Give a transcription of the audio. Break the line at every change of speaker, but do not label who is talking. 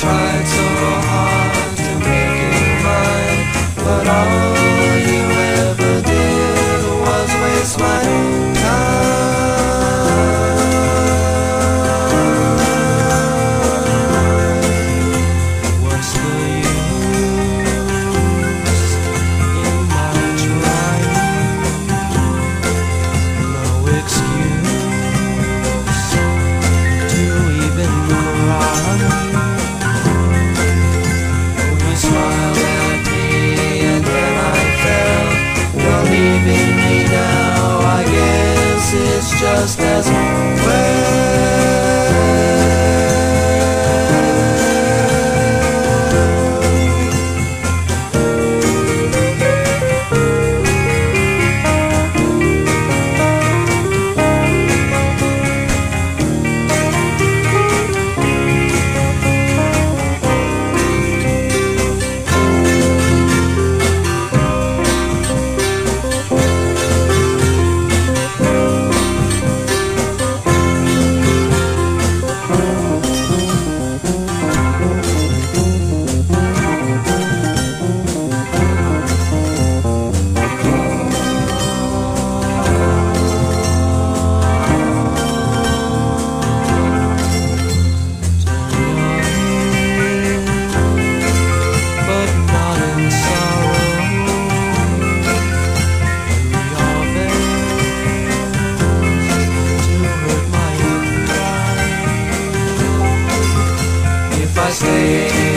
tried just as stay